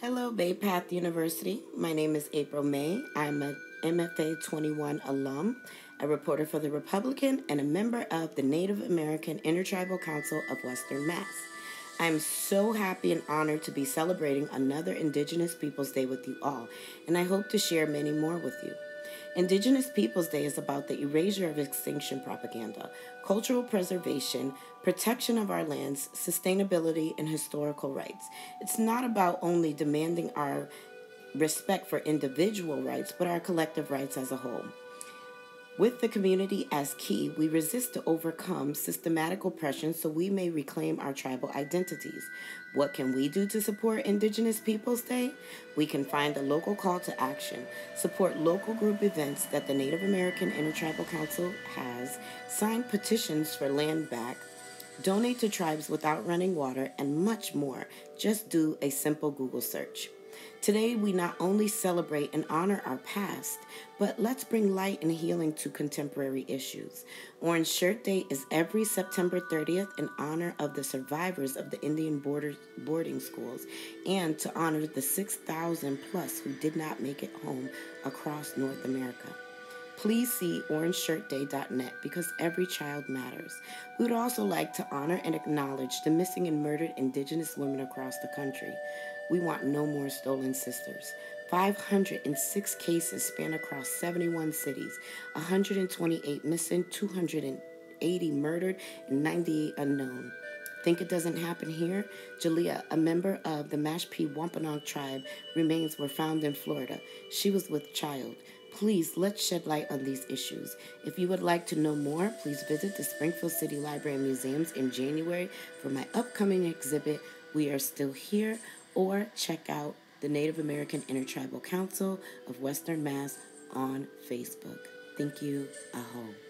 Hello, Bay Path University. My name is Aprell May. I'm a MFA 21 alum, a reporter for The Republican, and a member of the Native American Intertribal Council of Western Mass. I'm so happy and honored to be celebrating another Indigenous Peoples Day with you all, and I hope to share many more with you. Indigenous Peoples Day is about the erasure of extinction propaganda, cultural preservation, protection of our lands, sustainability, and historical rights. It's not about only demanding our respect for individual rights, but our collective rights as a whole. With the community as key, we resist to overcome systematic oppression so we may reclaim our tribal identities. What can we do to support Indigenous Peoples Day? We can find a local call to action, support local group events that the Native American Intertribal Council has, sign petitions for land back, donate to tribes without running water, and much more. Just do a simple Google search. Today, we not only celebrate and honor our past, but let's bring light and healing to contemporary issues. Orange Shirt Day is every September 30th in honor of the survivors of the Indian border boarding schools and to honor the 6,000 plus who did not make it home across North America please see orangeshirtday.net because every child matters. We would also like to honor and acknowledge the missing and murdered Indigenous women across the country. We want no more stolen sisters. 506 cases span across 71 cities, 128 missing, 280 murdered, and 98 unknown. Think it doesn't happen here? Jalea, a member of the Mashpee Wampanoag tribe, remains were found in Florida. She was with child. Please, let's shed light on these issues. If you would like to know more, please visit the Springfield City Library and Museums in January for my upcoming exhibit, We Are Still Here, or check out the Native American Intertribal Council of Western Mass on Facebook. Thank you. Aho.